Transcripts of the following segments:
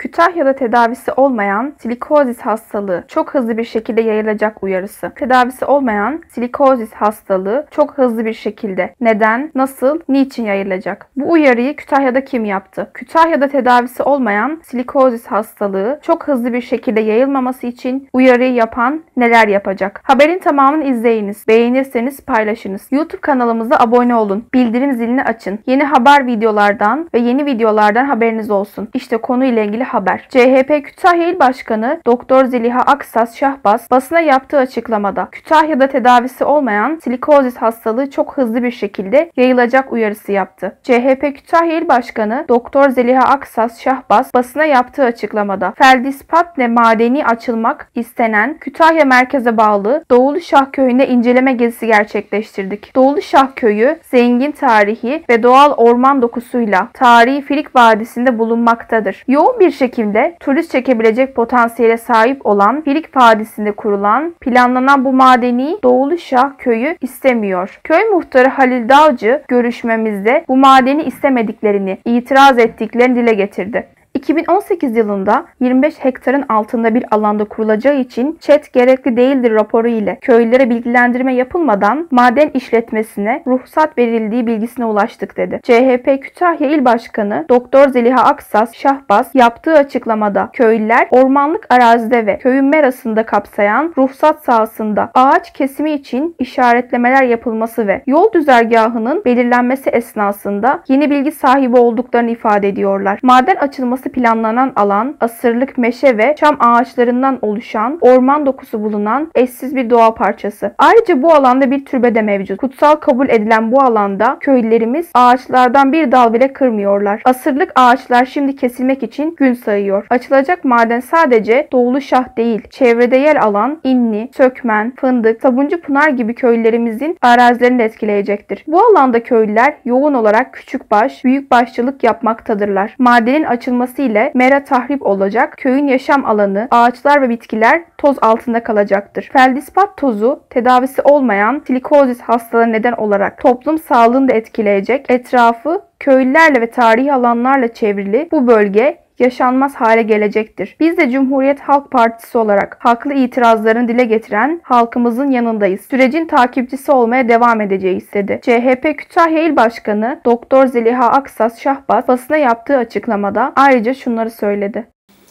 Kütahya'da tedavisi olmayan silikozis hastalığı çok hızlı bir şekilde yayılacak uyarısı. Tedavisi olmayan silikozis hastalığı çok hızlı bir şekilde neden, nasıl, niçin yayılacak? Bu uyarıyı Kütahya'da kim yaptı? Kütahya'da tedavisi olmayan silikozis hastalığı çok hızlı bir şekilde yayılmaması için uyarıyı yapan neler yapacak? Haberin tamamını izleyiniz. Beğenirseniz paylaşınız. YouTube kanalımıza abone olun. Bildirim zilini açın. Yeni haber videolardan ve yeni videolardan haberiniz olsun. İşte konuyla ilgili haber. CHP Kütahya İl Başkanı Doktor Zeliha Aksas Şahbaz basına yaptığı açıklamada Kütahya'da tedavisi olmayan silikozis hastalığı çok hızlı bir şekilde yayılacak uyarısı yaptı. CHP Kütahya İl Başkanı Doktor Zeliha Aksas Şahbaz basına yaptığı açıklamada Feldispatle madeni açılmak istenen Kütahya merkeze bağlı Doğulu Şah köyünde inceleme gezisi gerçekleştirdik. Doğulu Şah köyü zengin tarihi ve doğal orman dokusuyla tarihi Filik Vadisi'nde bulunmaktadır. Yoğun bir şekilde turist çekebilecek potansiyele sahip olan Filik Vadisi'nde kurulan planlanan bu madeni Doğulu Şah köyü istemiyor. Köy muhtarı Halil Dağcı görüşmemizde bu madeni istemediklerini, itiraz ettiklerini dile getirdi. 2018 yılında 25 hektarın altında bir alanda kurulacağı için ÇED gerekli değildir raporu ile köylülere bilgilendirme yapılmadan maden işletmesine ruhsat verildiği bilgisine ulaştık dedi. CHP Kütahya İl Başkanı Doktor Zeliha Aksas Şahbaz yaptığı açıklamada köylüler ormanlık arazide ve köyün merasında kapsayan ruhsat sahasında ağaç kesimi için işaretlemeler yapılması ve yol düzergahının belirlenmesi esnasında yeni bilgi sahibi olduklarını ifade ediyorlar. Maden açılması planlanan alan asırlık meşe ve çam ağaçlarından oluşan orman dokusu bulunan eşsiz bir doğa parçası. Ayrıca bu alanda bir türbe de mevcut. Kutsal kabul edilen bu alanda köylülerimiz ağaçlardan bir dal bile kırmıyorlar. Asırlık ağaçlar şimdi kesilmek için gün sayıyor. Açılacak maden sadece Doğulu Şah değil, çevrede yer alan İnni, Sökmen, Fındık, Sabuncu Pınar gibi köylerimizin arazilerini de etkileyecektir. Bu alanda köylüler yoğun olarak küçük baş, büyük başçılık yapmaktadırlar. Madenin açılması ile mera tahrip olacak, köyün yaşam alanı, ağaçlar ve bitkiler toz altında kalacaktır. Feldispat tozu tedavisi olmayan silikozis hastalığı neden olarak toplum sağlığını da etkileyecek, etrafı köylülerle ve tarihi alanlarla çevrili bu bölge yaşanmaz hale gelecektir. Biz de Cumhuriyet Halk Partisi olarak haklı itirazlarını dile getiren halkımızın yanındayız. Sürecin takipçisi olmaya devam edeceğiz dedi. CHP Kütahya İl Başkanı Doktor Zeliha Aksas Şahbaz basına yaptığı açıklamada ayrıca şunları söyledi.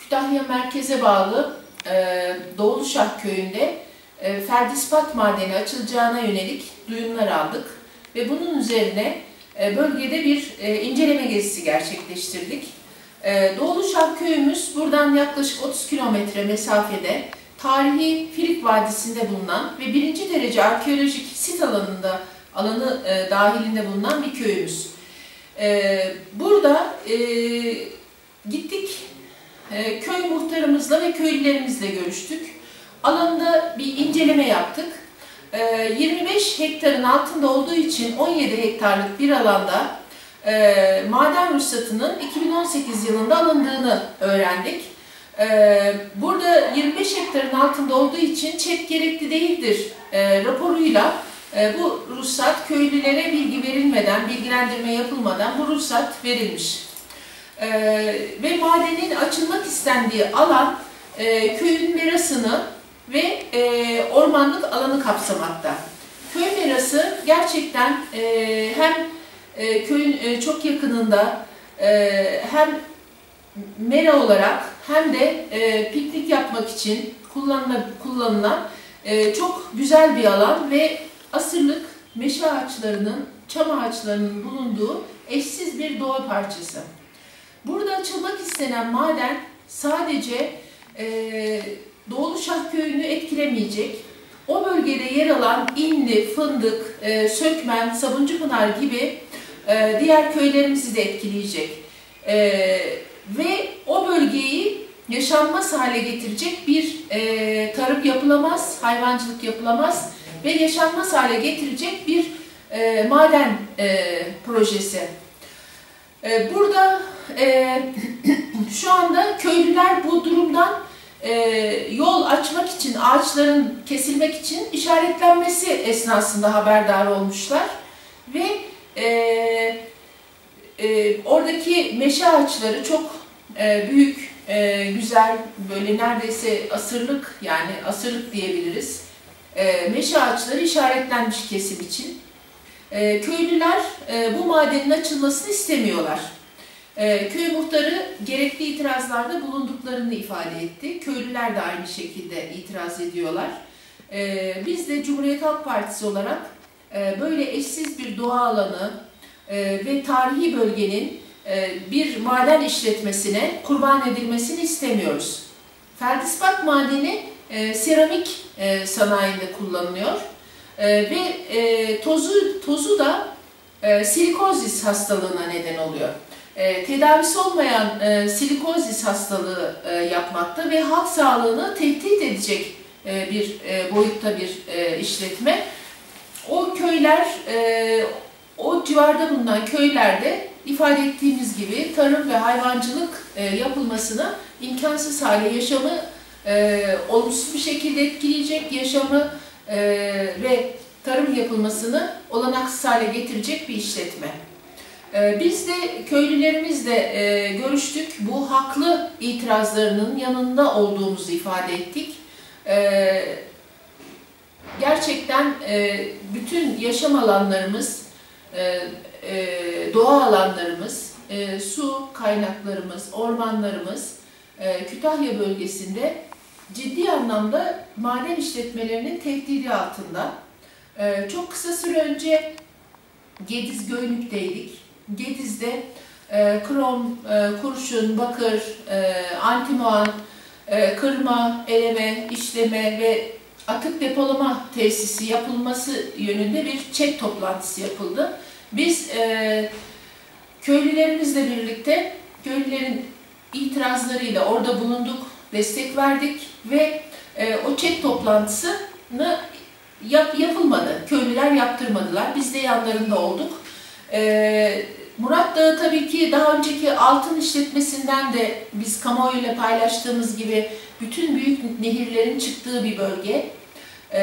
Kütahya merkeze bağlı e, Doğulu Şah köyünde e, Ferdispat madeni açılacağına yönelik duyumlar aldık ve bunun üzerine e, bölgede bir inceleme gezisi gerçekleştirdik. Ee, Doğulu Şah köyümüz buradan yaklaşık 30 kilometre mesafede tarihi Filik Vadisi'nde bulunan ve birinci derece arkeolojik sit alanında alanı e, dahilinde bulunan bir köyümüz. E, burada e, gittik e, köy muhtarımızla ve köylülerimizle görüştük. Alanda bir inceleme yaptık. E, 25 hektarın altında olduğu için 17 hektarlık bir alanda e, maden ruhsatının 2018 yılında alındığını öğrendik. E, burada 25 hektarın altında olduğu için çek gerekli değildir e, raporuyla e, bu ruhsat köylülere bilgi verilmeden, bilgilendirme yapılmadan bu ruhsat verilmiş. E, ve madenin açılmak istendiği alan e, köyün merasını ve e, ormanlık alanı kapsamakta. Köy merası gerçekten e, hem e, köyün e, çok yakınında e, hem mera olarak hem de e, piknik yapmak için kullanılan, kullanılan e, çok güzel bir alan ve asırlık meşe ağaçlarının, çam ağaçlarının bulunduğu eşsiz bir doğa parçası. Burada açılmak istenen maden sadece e, Doğulu Şah Köyü'nü etkilemeyecek, o bölgede yer alan İnli, Fındık, e, Sökmen, Sabuncupınar gibi e, diğer köylerimizi de etkileyecek. E, ve o bölgeyi yaşanmaz hale getirecek bir e, tarım yapılamaz, hayvancılık yapılamaz ve yaşanmaz hale getirecek bir e, maden e, projesi. Burada şu anda köylüler bu durumdan yol açmak için, ağaçların kesilmek için işaretlenmesi esnasında haberdar olmuşlar ve e, e, oradaki meşe ağaçları çok e, büyük e, güzel, böyle neredeyse asırlık yani asırlık diyebiliriz. E, meşe ağaçları işaretlenmiş kesim için. E, köylüler e, bu madenin açılmasını istemiyorlar. E, köy muhtarı gerekli itirazlarda bulunduklarını ifade etti. Köylüler de aynı şekilde itiraz ediyorlar. E, biz de Cumhuriyet Halk Partisi olarak böyle eşsiz bir doğa alanı e, ve tarihi bölgenin e, bir maden işletmesine kurban edilmesini istemiyoruz. Feldispat madeni e, seramik sanayinde kullanılıyor ve tozu tozu da silikozis hastalığına neden oluyor. Tedavisi olmayan silikozis hastalığı yapmakta ve halk sağlığını tehdit edecek bir boyutta bir işletme. O köyler, o civarda bulunan köylerde ifade ettiğimiz gibi tarım ve hayvancılık e, yapılmasını imkansız hale yaşamı e, olumsuz bir şekilde etkileyecek, yaşamı e, ve tarım yapılmasını olanaksız hale getirecek bir işletme. E, biz de köylülerimizle e, görüştük. Bu haklı itirazlarının yanında olduğumuzu ifade ettik. Gerçekten e, bütün yaşam alanlarımız e, e, doğa alanlarımız, e, su kaynaklarımız, ormanlarımız e, Kütahya bölgesinde ciddi anlamda maden işletmelerinin tehdidi altında. E, çok kısa süre önce Gediz Göynük'teydik. Gediz'de e, krom, e, kurşun, bakır, e, antimoğan, e, kırma, eleme, işleme ve atık depolama tesisi yapılması yönünde bir çek toplantısı yapıldı. Biz e, köylülerimizle birlikte köylülerin itirazlarıyla orada bulunduk, destek verdik ve e, o çek toplantısını yap, yapılmadı. Köylüler yaptırmadılar. Biz de yanlarında olduk. E, Murat Dağı tabii ki daha önceki altın işletmesinden de biz kamuoyuyla paylaştığımız gibi bütün büyük nehirlerin çıktığı bir bölge. E,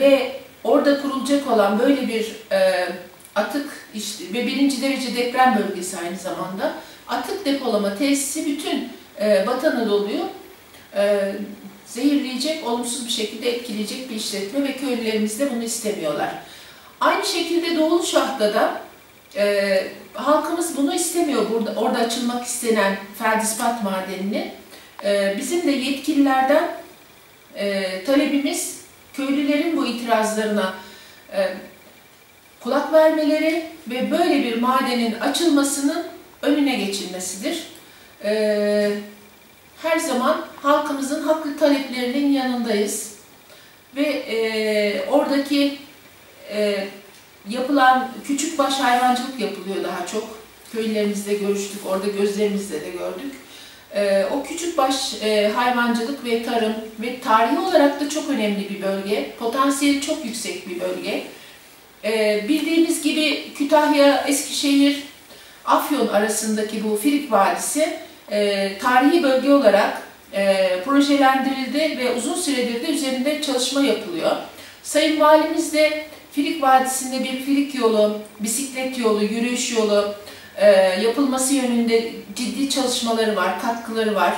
ve orada kurulacak olan böyle bir e, atık işte ve birinci derece deprem bölgesi aynı zamanda atık depolama tesisi bütün e, Batı Anadolu'yu e, zehirleyecek, olumsuz bir şekilde etkileyecek bir işletme ve köylülerimiz de bunu istemiyorlar. Aynı şekilde Doğulu Şah'ta da e, halkımız bunu istemiyor burada orada açılmak istenen Feldispat madenini. E, bizim de yetkililerden e, talebimiz köylülerin bu itirazlarına e, kulak vermeleri ve böyle bir madenin açılmasının önüne geçilmesidir. Ee, her zaman halkımızın haklı taleplerinin yanındayız. Ve e, oradaki e, yapılan küçük baş hayvancılık yapılıyor daha çok. Köylerimizde görüştük, orada gözlerimizle de gördük. E, o küçük baş e, hayvancılık ve tarım ve tarihi olarak da çok önemli bir bölge. Potansiyeli çok yüksek bir bölge. Ee, bildiğimiz gibi Kütahya, Eskişehir, Afyon arasındaki bu Filik Vadisi e, tarihi bölge olarak e, projelendirildi ve uzun süredir de üzerinde çalışma yapılıyor. Sayın Valimiz de Filik Vadisi'nde bir Filik yolu, bisiklet yolu, yürüyüş yolu e, yapılması yönünde ciddi çalışmaları var, katkıları var.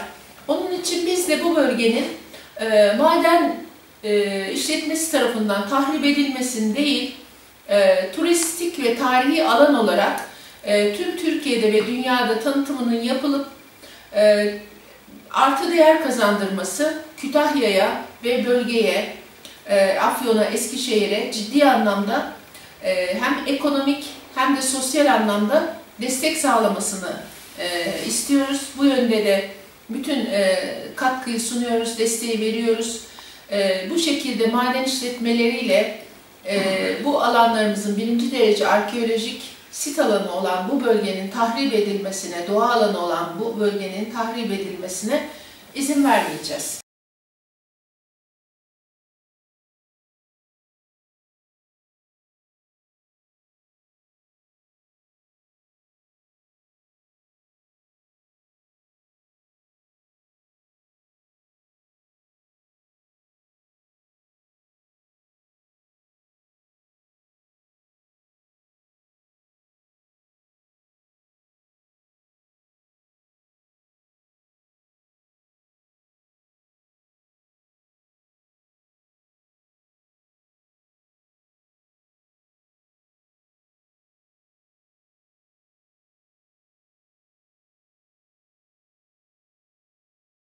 Onun için biz de bu bölgenin e, maden e, işletmesi tarafından tahrip edilmesin değil, turistik ve tarihi alan olarak tüm Türkiye'de ve dünyada tanıtımının yapılıp e, artı değer kazandırması Kütahya'ya ve bölgeye, Afyon'a, Eskişehir'e ciddi anlamda hem ekonomik hem de sosyal anlamda destek sağlamasını e, istiyoruz. Bu yönde de bütün e, katkıyı sunuyoruz, desteği veriyoruz. E, bu şekilde maden işletmeleriyle bu alanlarımızın birinci derece arkeolojik sit alanı olan bu bölgenin tahrip edilmesine, doğa alanı olan bu bölgenin tahrip edilmesine izin vermeyeceğiz.